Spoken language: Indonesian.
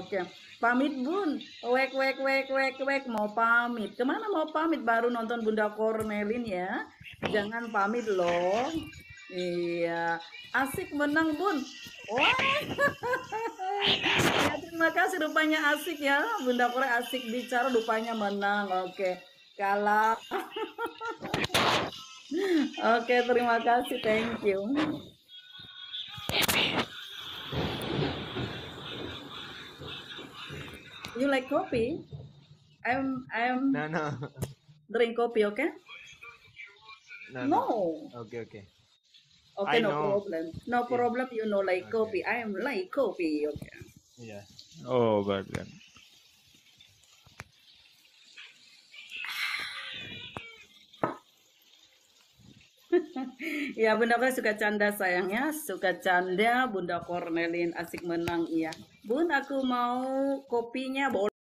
Oke, pamit Bun. Wek wek wek wek wek mau pamit. Ke mana mau pamit? Baru nonton Bunda Cornelin ya. Jangan pamit loh. Iya, asik menang Bun. Wah, ya, terima kasih rupanya asik ya. Bunda Korea asik bicara rupanya menang. Oke, kalah. Oke, terima kasih. Thank you. You like coffee? I'm I'm No, no, drink coffee, okay? no, no. No. Okay, okay. Okay, I no know. problem. No problem. You know like Okay. coffee. I am like coffee, okay. Yeah. Oh, badan. Ya, Bunda Korea suka canda sayangnya, suka canda. Bunda Cornelin asik menang, iya. Bun, aku mau kopinya, boleh.